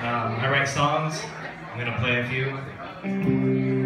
Um, I write songs. I'm gonna play a few.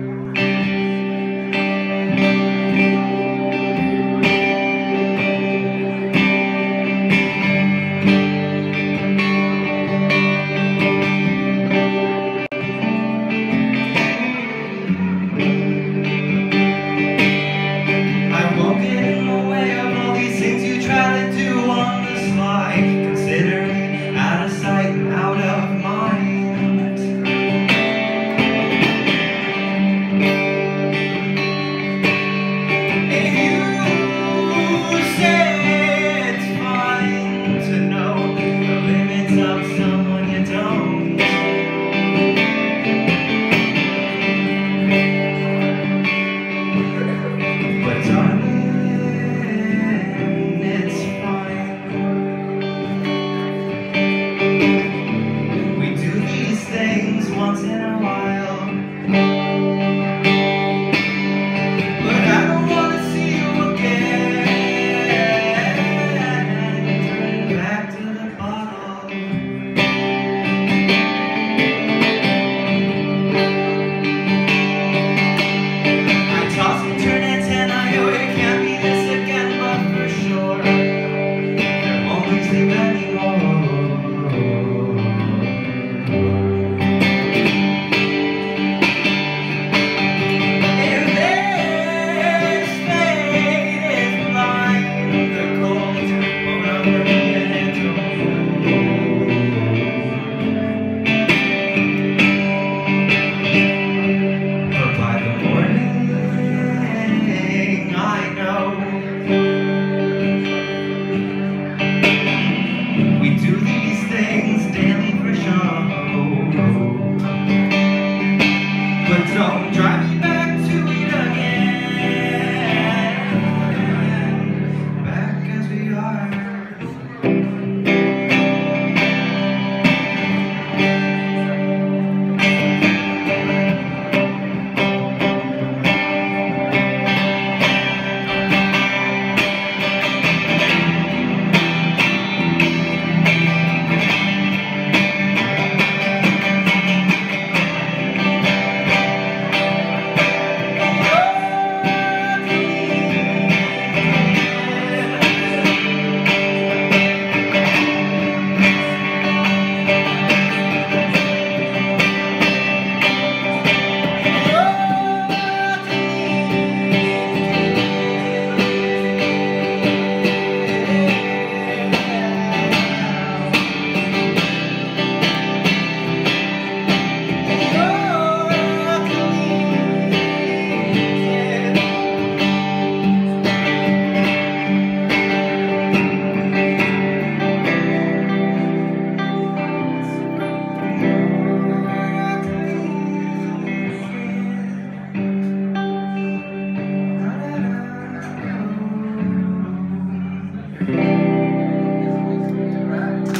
please you anymore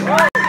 Right.